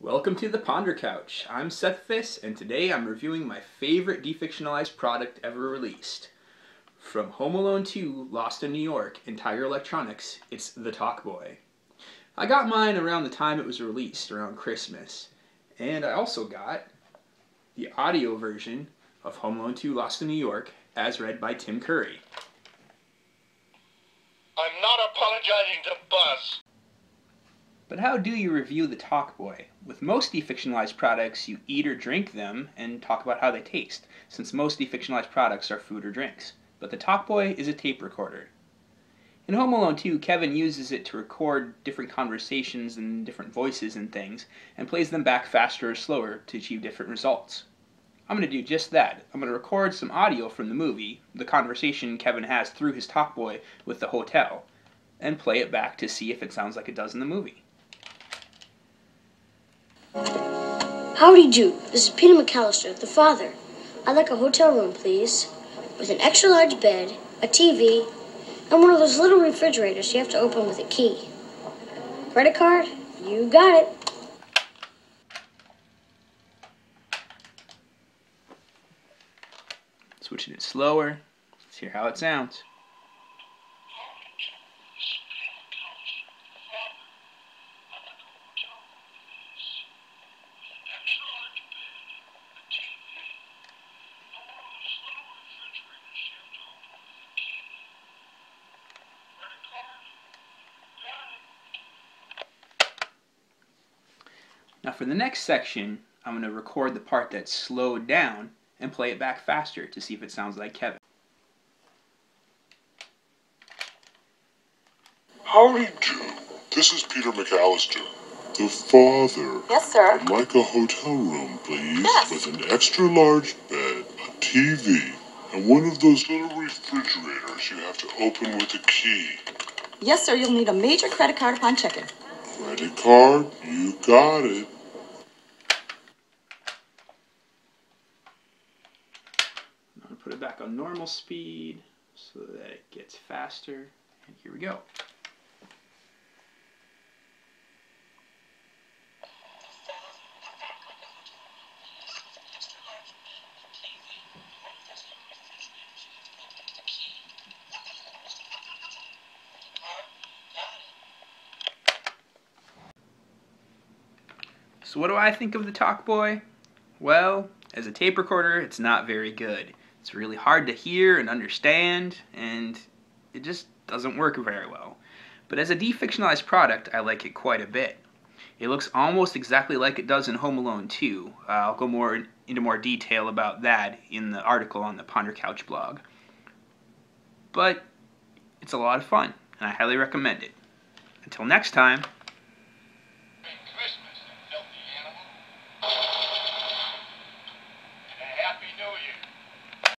Welcome to the Ponder Couch. I'm Sethifus, and today I'm reviewing my favorite defictionalized product ever released. From Home Alone 2, Lost in New York, and Tiger Electronics, it's the Talkboy. I got mine around the time it was released, around Christmas. And I also got the audio version of Home Alone 2, Lost in New York, as read by Tim Curry. I'm not apologizing to Buzz. But how do you review the Talkboy? With most defictionalized products, you eat or drink them and talk about how they taste, since most defictionalized products are food or drinks. But the Talkboy is a tape recorder. In Home Alone 2, Kevin uses it to record different conversations and different voices and things, and plays them back faster or slower to achieve different results. I'm going to do just that. I'm going to record some audio from the movie, the conversation Kevin has through his Talkboy with the hotel, and play it back to see if it sounds like it does in the movie. Howdy, do. This is Peter McCallister, the father. I'd like a hotel room, please, with an extra large bed, a TV, and one of those little refrigerators you have to open with a key. Credit card? You got it. Switching it slower. Let's hear how it sounds. Now for the next section, I'm going to record the part that's slowed down and play it back faster to see if it sounds like Kevin. Howdy, Jude. This is Peter McCallister, the father. Yes, sir. I'd like a hotel room, please, Yes. with an extra large bed, a TV, and one of those little refrigerators you have to open with a key. Yes, sir. You'll need a major credit card upon check-in. Credit card? You got it. I'm going to put it back on normal speed so that it gets faster. And here we go. So what do I think of the Talkboy? Well, as a tape recorder, it's not very good. It's really hard to hear and understand, and it just doesn't work very well. But as a defictionalized product, I like it quite a bit. It looks almost exactly like it does in Home Alone 2. Uh, I'll go more into more detail about that in the article on the Ponder Couch blog. But it's a lot of fun, and I highly recommend it. Until next time,